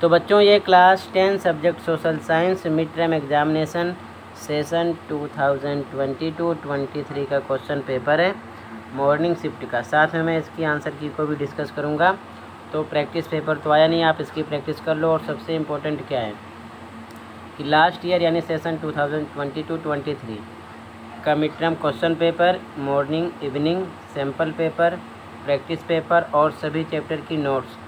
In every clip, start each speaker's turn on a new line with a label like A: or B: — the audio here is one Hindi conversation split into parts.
A: तो बच्चों, ये class ten subject social science mid term examination session 2022-23 का क्वेश्चन पेपर है। मॉर्निंग शिफ्ट का। साथ में मैं इसकी आंसर की को भी डिस्कस करूँगा। तो प्रैक्टिस पेपर तो आया नहीं, आप इसकी प्रैक्टिस कर लो। और सबसे इम्पोर्टेंट क्या है? कि लास्ट ईयर यानी सेशन 2022-23 का mid term question paper morning evening sample paper practice paper और सभी चैप्टर की नोट्स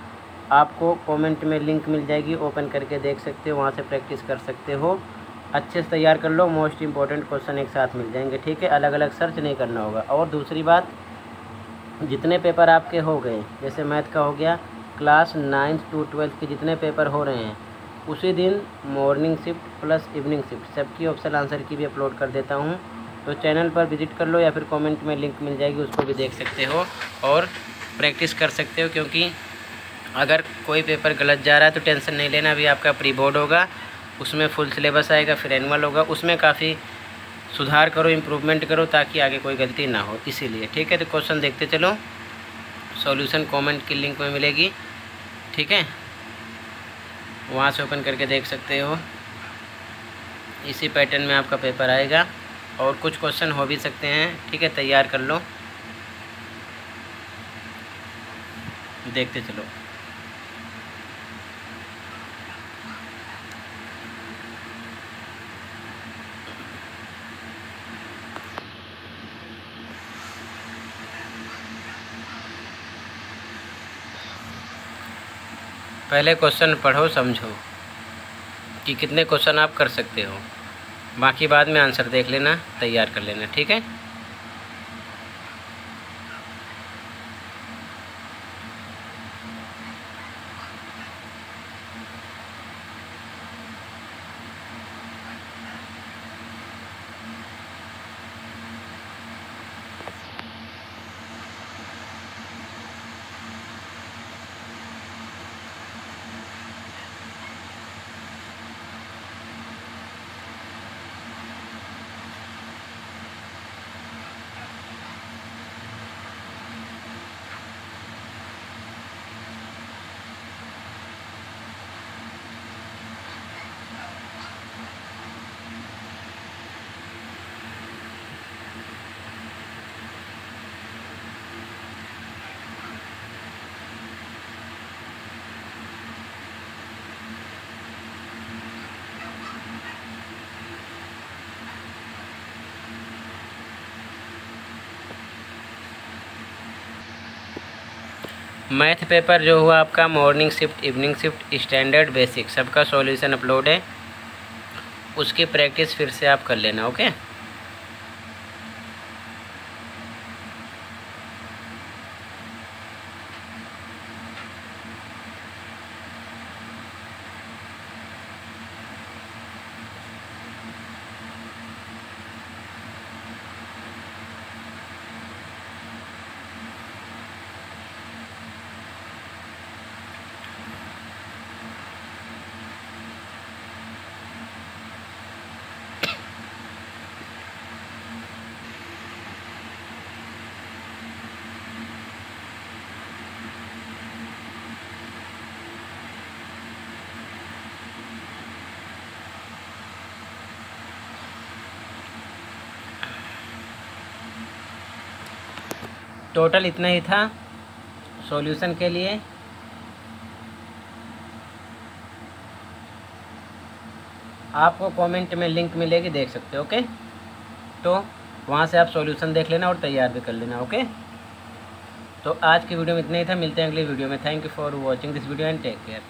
A: आपको कमेंट में लिंक मिल जाएगी ओपन करके देख सकते हो, वहाँ से प्रैक्टिस कर सकते हो। अच्छे से तैयार कर लो मोस्ट इंपॉर्टेंट क्वेश्चन एक साथ मिल जाएँगे, ठीक है? अलग अलग सर्च नहीं करना होगा। और दूसरी बात, जितने पेपर आपके हो गए, जैसे मैथ का हो गया क्लास नाइन्थ टू ट्वेल्थ के जितने पेपर हो रहे हैं, उसी दिन morning shift plus evening shift सबकी ऑप्शन आंसर की भी अपलोड कर देता हूँ। तो चैनल पर विज़िट कर लो या फिर कमेंट में लिंक मिल जाएगी, उसको भी देख सकते हो और प्रैक्टिस कर सकते हो, क्योंकि अगर कोई पेपर गलत जा रहा है तो टेंशन नहीं लेना, अभी आपका प्री बोर्ड होगा, उसमें फुल सिलेबस आएगा, फिर एनुअल होगा, उसमें काफ़ी सुधार करो, इम्प्रूवमेंट करो ताकि आगे कोई गलती ना हो, इसीलिए, ठीक है? तो क्वेश्चन देखते चलो, सॉल्यूशन कमेंट की लिंक में मिलेगी, ठीक है? वहाँ से ओपन करके देख सकते हो, इसी पैटर्न में आपका पेपर आएगा, और कुछ क्वेश्चन हो भी सकते हैं, ठीक है? तैयार कर लो, देखते चलो। पहले क्वेश्चन पढ़ो, समझो कि कितने क्वेश्चन आप कर सकते हो। बाकी बाद में आंसर देख लेना, तैयार कर लेना, ठीक है? मैथ पेपर जो हुआ आपका morning shift evening shift standard basic सबका सॉल्यूशन अपलोड है। उसकी प्रैक्टिस फिर से आप कर लेना ओके टोटल इतना ही था सॉल्यूशन के लिए। आपको कमेंट में लिंक मिलेगी, देख सकते हो ओके तो वहाँ से आप सॉल्यूशन देख लेना और तैयार भी कर लेना ओके तो आज की वीडियो में इतना ही था। मिलते हैं अगली वीडियो में। Thank you for watching this video and take care